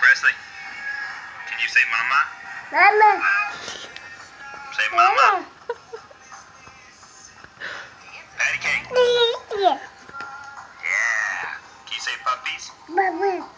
Presley, can you say mama? Mama. Say mama. Patty say puppies? Mama.